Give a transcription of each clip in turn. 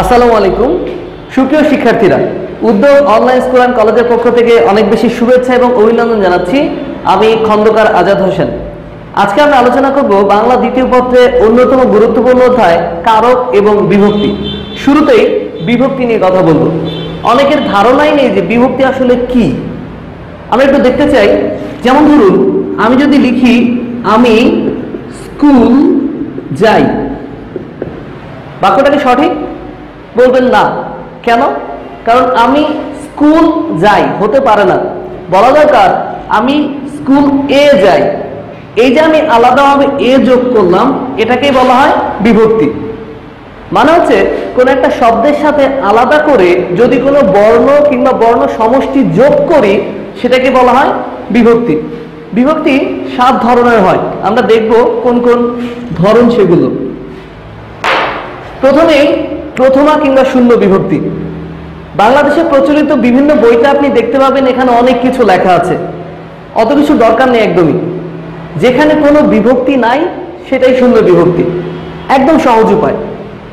আসসালামু আলাইকুম। সুপ্রিয় শিক্ষার্থীরা, উদ্যোগ অনলাইন স্কুল অ্যান্ড কলেজের পক্ষ থেকে অনেক বেশি শুভেচ্ছা এবং অভিনন্দন জানাচ্ছি। আমি খন্দকার আজাদ হোসেন। আজকে আমরা আলোচনা করব বাংলা দ্বিতীয় পত্রে অন্যতম গুরুত্বপূর্ণ অধ্যায়, কারক এবং বিভক্তি। শুরুতেই বিভক্তি নিয়ে কথা বলব। অনেকের ধারণাই নেই যে বিভক্তি আসলে কি। আমরা একটু দেখতে চাই, যেমন ধরুন, আমি যদি লিখি, আমি স্কুল যাই। বাক্যটা কি সঠিক? বলবেন না। কেন? কারণ আমি স্কুল যাই, হতে পারে না। বলা দরকার, আমি স্কুল এ যাই। এই যে আমি আলাদাভাবে এ যোগ করলাম, এটাকেই বলা হয় বিভক্তি। মানে হচ্ছে, কোন একটা শব্দের সাথে আলাদা করে যদি কোনো বর্ণ কিংবা বর্ণ সমষ্টি যোগ করি, সেটাকে বলা হয় বিভক্তি। বিভক্তি সাত ধরনের হয়। আমরা দেখব কোন কোন ধরন সেগুলো। প্রথমেই প্রথমা কিংবা শূন্য বিভক্তি। বাংলাদেশে প্রচলিত বিভিন্ন বইতে আপনি দেখতে পাবেন এখানে অনেক কিছু লেখা আছে। অত কিছু দরকার নেই একদমই। যেখানে কোনো বিভক্তি নাই, সেটাই শূন্য বিভক্তি। একদম সহজ উপায়।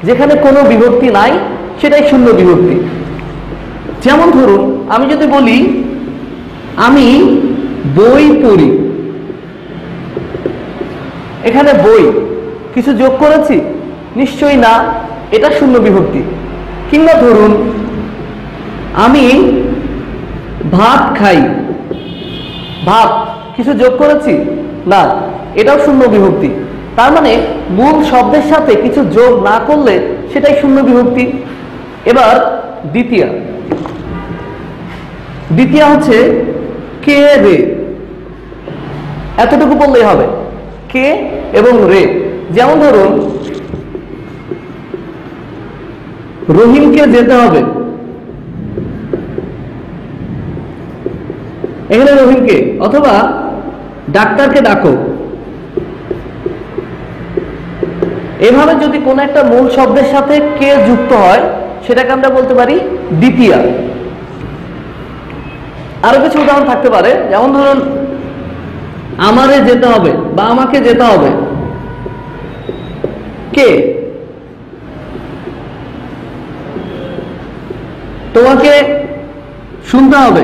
যেখানে কোনো বিভক্তি নাই, সেটাই শূন্য বিভক্তি। যেমন ধরুন, আমি যদি বলি, আমি বই পড়ি। এখানে বই, কিছু যোগ করেছি? নিশ্চয়ই না। এটা শূন্য বিভক্তি। কিংবা ধরুন, আমি ভাত খাই। ভাত, কিছু যোগ করেছি? না, এটাও শূন্য বিভক্তি। তার মানে মূল শব্দের সাথে কিছু যোগ না করলে সেটাই শূন্য বিভক্তি। এবার দ্বিতীয়। দ্বিতীয় হচ্ছে কে রে। এতটুকু বললেই হবে। কে এবং রে। যেমন ধরুন রহিমকে যেতে হবে। এখানে রহিমকে, অথবা ডাক্তারকে ডাকো। এভাবে যদি কোনো একটা মূল শব্দের সাথে কে যুক্ত হয়, সেটাকে আমরা বলতে পারি দ্বিতীয়া। আরও কিছু উদাহরণ থাকতে পারে, যেমন ধরুন, আমারে যেতে হবে বা আমাকে যেতে হবে। কে? তোমাকে শুনতে হবে।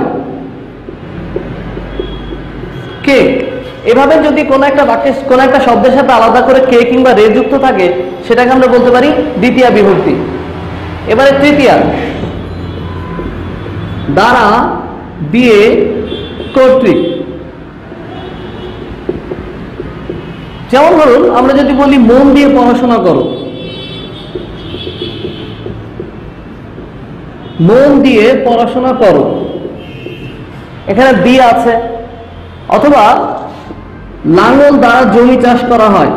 কে? এভাবে যদি কোনো একটা বাক্যে, কোনো একটা শব্দের সাথে আলাদা করে কে কিংবা রে যুক্ত থাকে, সেটাকে আমরা বলতে পারি দ্বিতীয় বিভক্তি। এবারে তৃতীয়া। দ্বারা দিয়ে কর্তৃক। যেমন ধরুন, আমরা যদি বলি মন দিয়ে পড়াশোনা করো। মন দিয়ে পড়াশোনা করো। এখানে দিয়ে আছে, অথবা লাঙল দ্বারা জমি চাষ করা হয়।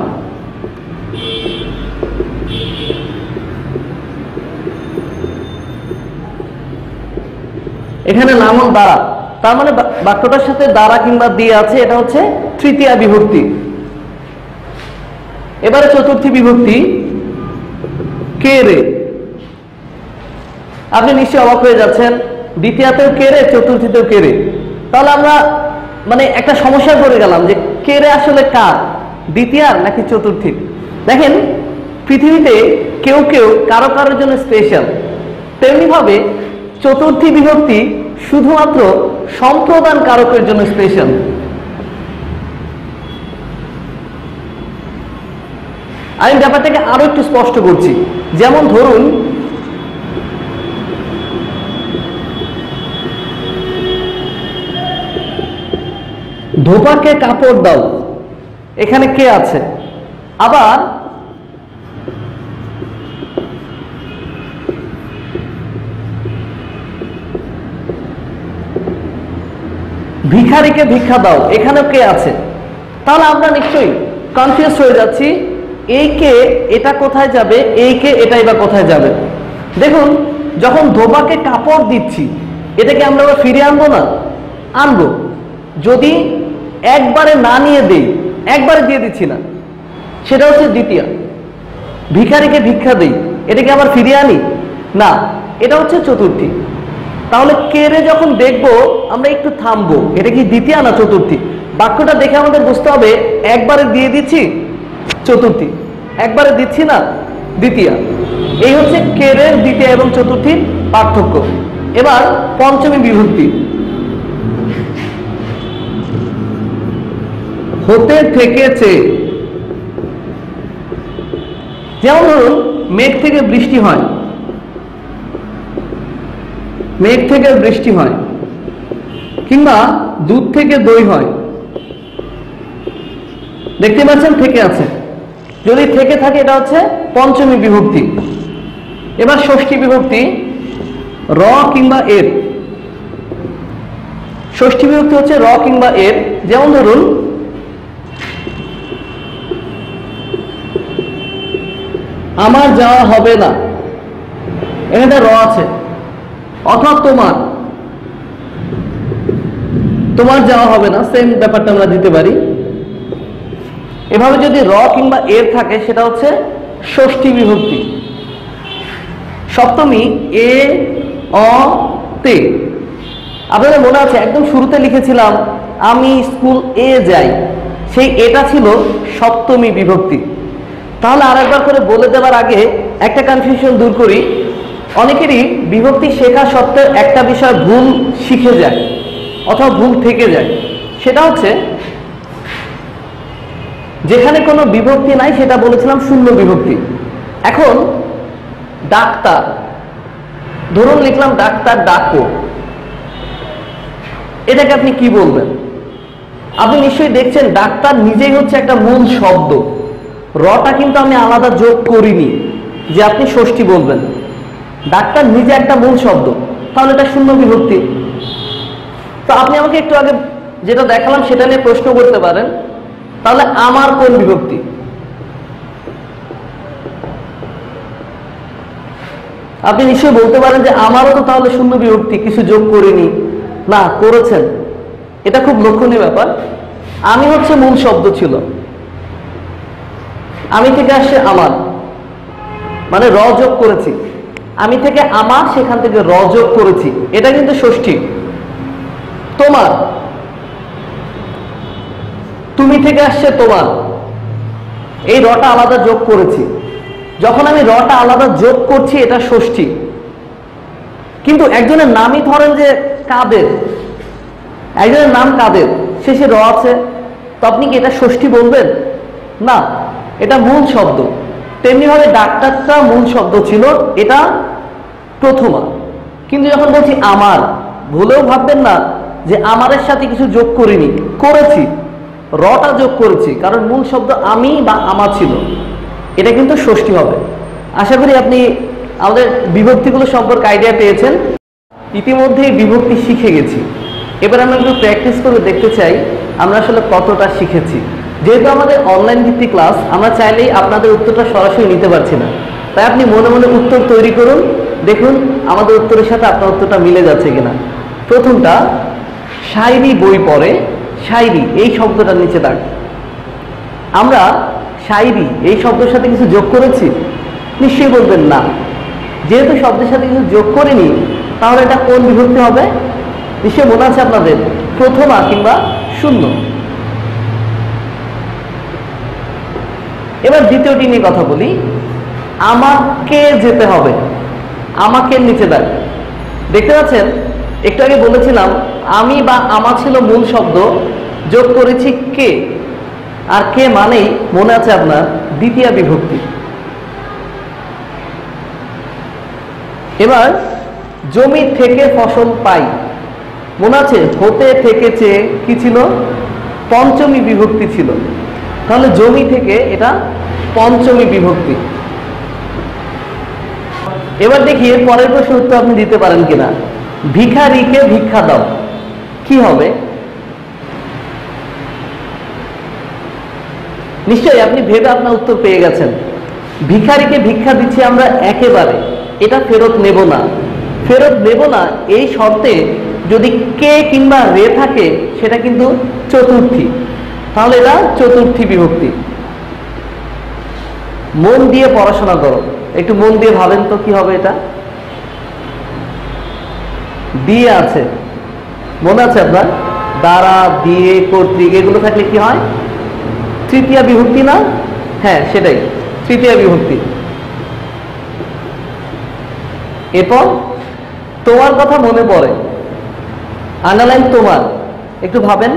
এখানে লাঙল দ্বারা, তার মানে বাক্যটার সাথে দ্বারা কিংবা দিয়ে আছে, এটা হচ্ছে তৃতীয় বিভক্তি। এবারে চতুর্থী বিভক্তি, কে রে? আপনি নিশ্চয়ই অবাক হয়ে যাচ্ছেন, দ্বিতীয়তেও কে রে, চতুর্থীতেও কে রে? তাহলে আমরা মানে একটা সমস্যায় পড়ে গেলাম যে কে রে আসলে কার? দ্বিতীয়ার নাকি চতুর্থী? দেখেন, পৃথিবীতে কেউ কেউ কারও কারোর জন্য স্পেশাল তেমনি ভাবে চতুর্থী বিভক্তি শুধুমাত্র সম্প্রদান কারকের জন্য স্পেশাল আমি ব্যাপারটাকে আরও একটু স্পষ্ট করছি। যেমন ধরুন ধোপাকে কাপড় দাও। এখানে কে আছে? আবার? ভিখারিকে ভিক্ষা দাও। এখানেও কে আছে? তাহলে আমরা নিশ্চয়ই কনফিউজ হয়ে যাচ্ছি। এই কে এটা কোথায় যাবে? এই কে এটাই বা কোথায় যাবে? দেখুন, যখন ধোবাকে কাপড় দিচ্ছি, এটাকে আমরা ফিরে আনব না? আনব। যদি একবারে না নিয়ে দেই, একবারে দিয়ে দিচ্ছি না। সেটা হচ্ছে দ্বিতীয়। ভিখারিকে ভিক্ষা দেই এটাকে আবার ফিরিয়ে আনি? না, এটা হচ্ছে চতুর্থী। তাহলে কেড়ে যখন দেখব, আমরা একটু থামবো। এটা কি দ্বিতীয় না চতুর্থী? বাক্যটা দেখে আমাদের বুঝতে হবে, একবারে দিয়ে দিচ্ছি, চতুর্থী। একবারে দিচ্ছি না, দ্বিতীয়। এই হচ্ছে কেরের দ্বিতীয় এবং চতুর্থীর পার্থক্য। এবার পঞ্চমী বিভক্তি। হতে থেকেছে। যেমন ধরুন মেঘ থেকে বৃষ্টি হয়। মেঘ থেকে বৃষ্টি হয়। কিংবা দুধ থেকে দই হয়। দেখতে পাচ্ছেন থেকে আছে। যদি থেকে থাকে, এটা হচ্ছে পঞ্চমী বিভক্তি। এবার ষষ্ঠী বিভক্তি, র কিংবা এর। ষষ্ঠী বিভক্তি হচ্ছে র কিংবা এর। যেমন ধরুন আমার যাওয়া হবে না। এখানে র আছে। অথবা তোমার। তোমার যাওয়া হবে না সেম ব্যাপারটা আমরা দিতে পারি। এভাবে যদি র কিংবা এর থাকে, সেটা হচ্ছে ষষ্ঠী বিভক্তি। সপ্তমী, এ, অ, তে। আপনাদের মনে আছে, একদম শুরুতে লিখেছিলাম, আমি স্কুল এ যাই। সেই এটা ছিল সপ্তমী বিভক্তি। তাহলে আর একবার করে বলে দেওয়ার আগে একটা কনফিউশন দূর করি। অনেকেরই বিভক্তি শেখা সত্ত্বেও একটা বিষয় ভুল শিখে যায় অথবা ভুল থেকে যায়। সেটা হচ্ছে, যেখানে কোনো বিভক্তি নাই, সেটা বলেছিলাম শূন্য বিভক্তি। এখন ডাক্তার, ধরুন লিখলাম ডাক্তার ডাকো। এটাকে আপনি কি বলবেন? আপনি নিশ্চয়ই দেখছেন ডাক্তার নিজেই হচ্ছে একটা মূল শব্দ। রটা কিন্তু আমি আলাদা যোগ করিনি, যে আপনি ষষ্ঠী বলবেন। ডাক্তার নিজে একটা মূল শব্দ, তাহলে এটা শূন্য বিভক্তি। তো আপনি আমাকে একটু আগে যেটা দেখালাম সেটা নিয়ে প্রশ্ন করতে পারেন, তাহলে আমার কোন বিভক্তি? আপনি নিশ্চয়ই বলতে পারেন যে আমারও তো তাহলে শূন্য বিভক্তি, কিছু যোগ করিনি। না, করেছেন। এটা খুব লক্ষণীয় ব্যাপার। আমি হচ্ছে মূল শব্দ ছিল। আমি থেকে আসছে আমার। মানে র যোগ করেছি। আমি থেকে আমার, সেখান থেকে র যোগ করেছি। এটা কিন্তু ষষ্ঠী। তোমার। তুমি থেকে আসছে তোমার। এই রটা আলাদা যোগ করেছি। যখন আমি রটা আলাদা যোগ করছি, এটা ষষ্ঠী। কিন্তু একজনের নামই ধরেন যে কাদের? একজনের নাম কাদের? শেষে র আছে। তো আপনি কি এটা ষষ্ঠী বলবেন? না। এটা মূল শব্দ। তেমনিভাবে ডাক্তারটা মূল শব্দ ছিল, এটা প্রথমা। কিন্তু যখন বলছি আমার, ভুলেও ভাববেন না যে আমারের সাথে কিছু যোগ করিনি, করেছি। রটা যোগ করেছি, কারণ মূল শব্দ আমি বা আমার ছিল। এটা কিন্তু ষষ্ঠী হবে। আশা করি আপনি আমাদের বিভক্তিগুলো সম্পর্কে আইডিয়া পেয়েছেন। ইতিমধ্যেই বিভক্তি শিখে গেছি। এবার আমরা একটু প্র্যাকটিস করে দেখতে চাই, আমরা আসলে কতটা শিখেছি। যেহেতু আমাদের অনলাইন ভিত্তিক ক্লাস আমরা চাইলেই আপনাদের উত্তরটা সরাসরি নিতে পারছি না। তাই আপনি মনে মনে উত্তর তৈরি করুন, দেখুন আমাদের উত্তরের সাথে আপনার উত্তরটা মিলে যাচ্ছে কিনা। প্রথমটা শায়রি বই পড়ে। শায়রি এই শব্দটা নিচে দাগ। আমরা শায়রি এই শব্দের সাথে কিছু যোগ করেছি? নিশ্চয়ই বলবেন না। যেহেতু শব্দের সাথে কিছু যোগ করিনি, তাহলে এটা কোন বিভক্তি হবে? নিশ্চয়ই মনে আছে আপনাদের? প্রথমা কিংবা শূন্য। এবার দ্বিতীয়টি নিয়ে কথা বলি। আমাকে যেতে হবে। আমাকে নিচে দেয় দেখতে পাচ্ছেন? একটু আগে বলেছিলাম, আমি বা আমা ছিল মূল শব্দ, যোগ করেছি কে? আর কে মানেই মনে আছে আপনার দ্বিতীয় বিভক্তি। এবার, জমি থেকে ফসল পাই। মনে আছে, হতে থেকেছে কি ছিল? পঞ্চমী বিভক্তি ছিল। তাহলে জমি থেকে এটা পঞ্চমী বিভক্তি। এবার দেখি এর পরের প্রশ্ন উত্তর আপনি দিতে পারেন কিনা। ভিখারিকে ভিক্ষা দাও। কি হবে? নিশ্চয়ই আপনি ভেবে আপনার উত্তর পেয়ে গেছেন। ভিখারিকে ভিক্ষা দিচ্ছি আমরা একেবারে। এটা ফেরত নেব না। ফেরত নেব না, এই শর্তে যদি কে কিংবা রে থাকে, সেটা কিন্তু চতুর্থী। তাহলে এটা চতুর্থী বিভক্তি। মন দিয়ে পড়াশোনা করো। একটু মন দিয়ে ভাবেন তো কি হবে এটা? দিয়ে আছে। মনে আছে আপনার? দ্বারা, দিয়ে, কর্তৃক, এগুলো থাকলে কি হয়? তৃতীয় বিভক্তি না? হ্যাঁ সেটাই। তৃতীয় বিভক্তি। এরপর, তোমার কথা মনে পড়ে। আন্ডারলাইন তোমার। একটু ভাবেন।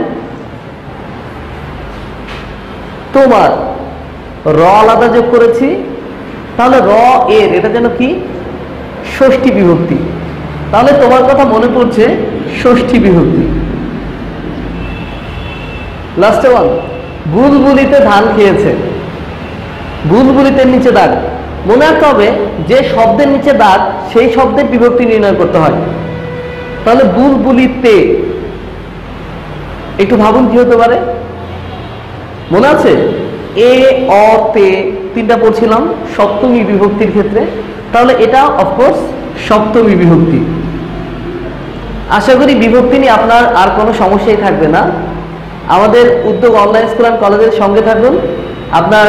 তোমার র আলাদা যোগ করেছি, তাহলে র এর, এটা যেন কি? ষষ্ঠী বিভক্তি। তাহলে তোমার কথা মনে পড়ছে ষষ্ঠী বিভক্তি। লাস্টে ওয়ান বুলবুলিতে ধান খেয়েছে। বুলবুলিতে নিচে দাগ। মনে রাখতে হবে, যে শব্দের নিচে দাগ, সেই শব্দের বিভক্তি নির্ণয় করতে হয়। তাহলে বুলবুলিতে, একটু ভাবুন কি হতে পারে? মনে আছে? এ, অ তে তিনটা পড়ছিলাম, সপ্তমী বিভক্তির ক্ষেত্রে। তাহলে এটা অফকোর্স সপ্তমী বিভক্তি। আশা করি বিভক্তি নিয়ে আপনার আর কোনো সমস্যাই থাকবে না। আমাদের উদ্যোগ অনলাইন স্কুল অ্যান্ড কলেজের সঙ্গে থাকুন। আপনার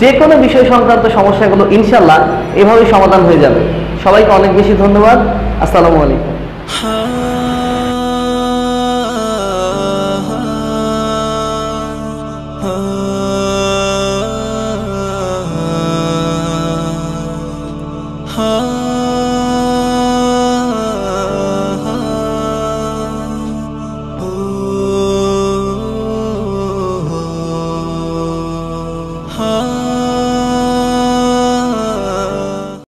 যে কোনো বিষয় সংক্রান্ত সমস্যাগুলো ইনশাল্লাহ এভাবেই সমাধান হয়ে যাবে। সবাইকে অনেক বেশি ধন্যবাদ। আসসালামু আলাইকুম। ha